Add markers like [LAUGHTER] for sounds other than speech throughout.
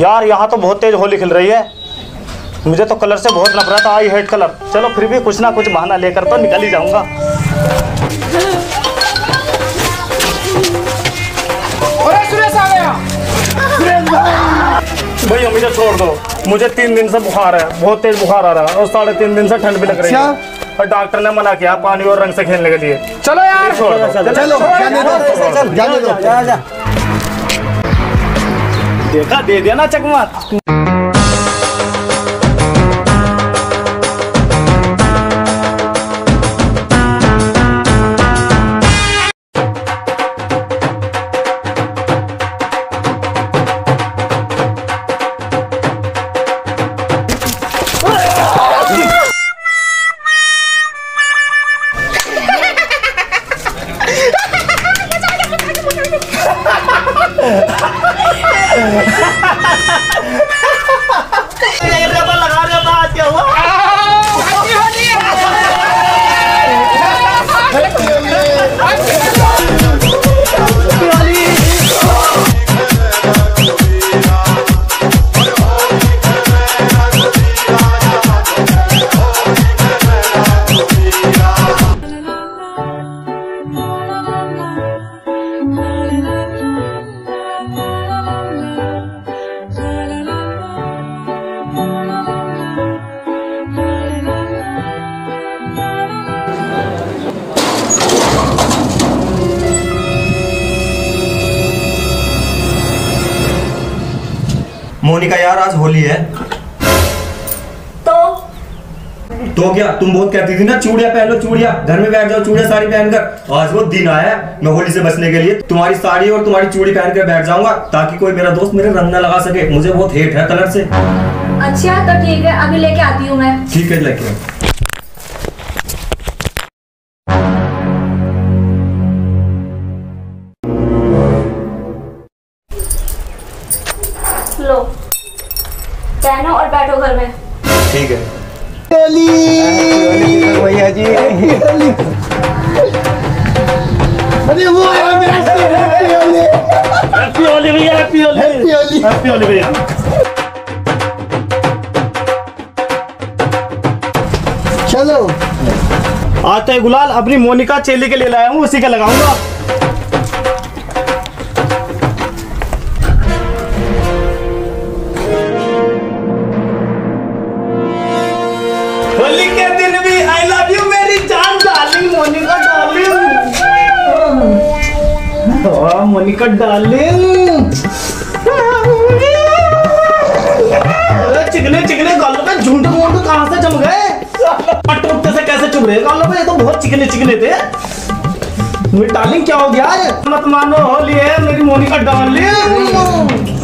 यार यहाँ तो बहुत तेज होली खिल रही है मुझे तो कलर से बहुत नफरत आई हेट कलर चलो फिर भी कुछ ना कुछ बहाना लेकर तो निकल ही जाऊँगा भैया मुझे छोड़ दो मुझे तीन दिन से बुखार है बहुत तेज बुखार आ रहा है और साढ़े तीन दिन से ठंड भी लग रही है और डॉक्टर ने मना किया पानी और रंग से खेलने के लिए चलो यार छोड़ दो चलो जाने दो जाने दो देखा दे दिया ना चकमा लगा Oh, [LAUGHS] मोनिका यार आज होली है। तो? तो क्या तुम बहुत कहती थी ना चूड़िया पहन लो चूड़िया। घर में बैठ जाओ चूड़िया साड़ी पहनकर। आज वो दिन आया है मैं होली से बचने के लिए। तुम्हारी साड़ी और तुम्हारी चूड़ी पहनकर बैठ जाऊँगा ताकि कोई मेरा दोस्त मेरे रंग ना लगा सके। मुझे बहुत हेट है कलर से। अच्छा तो ठीक है अभी लेके आती हूँ मैं। ठीक है लेके बैठो घर में। ठीक है। भैया जी। अरे वो आया मेरा हैप्पी होली भैया हैप्पी होली हैप्पी होली भैया। चलो। आज तो गुलाल अपनी मोनिका चेली के लिए लाया हूँ उसी का लगाऊँगा। होली के दिन भी आई लव यू मेरी जान डार्लिंग मोनिका डार्लिंग वाह मोनिका डार्लिंग चिकने चिकने, गालों पे झूठ मूठ कहाँ से जम गए? टूटते से कैसे चुभ रहे गालों पे ये तो बहुत चिकने चिकने थे। मेरी डार्लिंग क्या हो गया? मत मानो, होली है, मेरी मोनिका डार्लिंग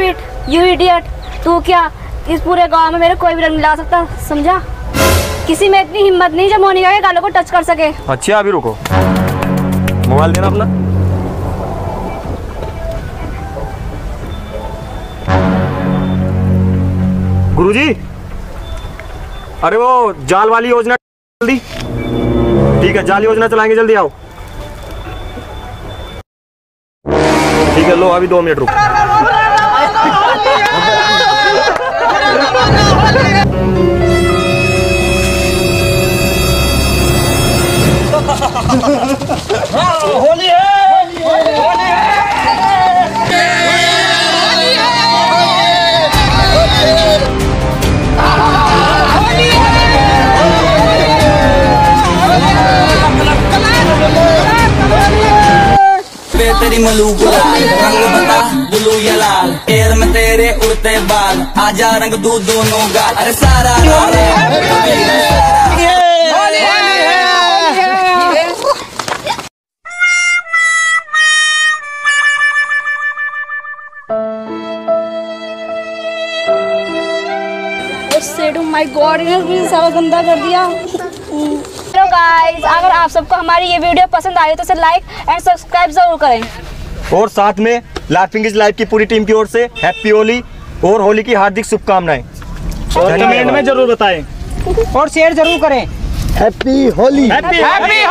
यू इडियट तू क्या इस पूरे गाँव में मेरे कोई भी रंग मिला सकता, समझा? किसी में इतनी हिम्मत नहीं जब मोनिका के गालों को टच कर सके। अच्छा अभी रुको। मोबाइल देना अपना। गुरुजी, अरे वो जाल वाली योजना जल्दी। ठीक है, जाल योजना चलाएँगे, जल्दी आओ। ठीक है, लो, अभी दो मिनट रुको। पे तेरी मलू गुलाल रंग बता ब्लू या लाल एयर में उड़ते बाल आजा रंग दू दोनों गाल। अरे सारा माय गॉड इन्होंने मुझे सारा गंदा कर दिया. हेलो गाइस अगर आप सबको हमारी ये वीडियो पसंद आई तो इसे लाइक एंड सब्सक्राइब ज़रूर करें। और साथ में लाफिंग इज़ लाइफ की पूरी टीम की ओर से हैप्पी होली और होली की हार्दिक शुभकामनाएँ। और कमेंट में ज़रूर बताएँ। और शेयर ज़रूर करें। Happy Holi happy Holi